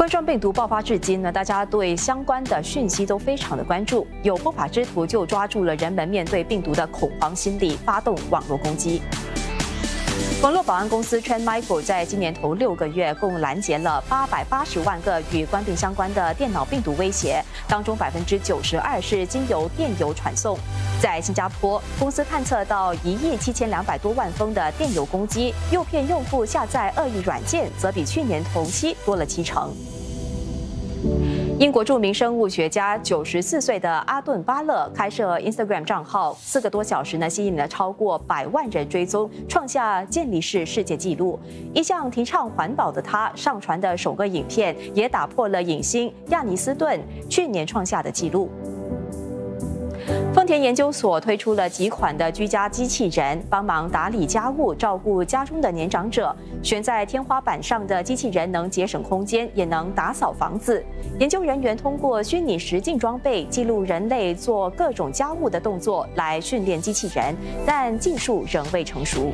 冠状病毒爆发至今呢，大家对相关的讯息都非常的关注。有不法之徒就抓住了人们面对病毒的恐慌心理，发动网络攻击。网络保安公司 Trend Micro 在今年头六个月共拦截了八百八十万个与官病相关的电脑病毒威胁，当中百分之九十二是经由电邮传送。在新加坡，公司探测到一亿七千两百多万封的电邮攻击，诱骗用户下载恶意软件，则比去年同期多了七成。英国著名生物学家九十四岁的阿顿巴勒开设 Instagram 账号，四个多小时呢，吸引了超过百万人追踪，创下健力士世界纪录。一向提倡环保的他，上传的首个影片也打破了影星亚尼斯顿去年创下的纪录。天研究所推出了几款的居家机器人，帮忙打理家务、照顾家中的年长者。悬在天花板上的机器人能节省空间，也能打扫房子。研究人员通过虚拟实境装备记录人类做各种家务的动作，来训练机器人，但技术仍未成熟。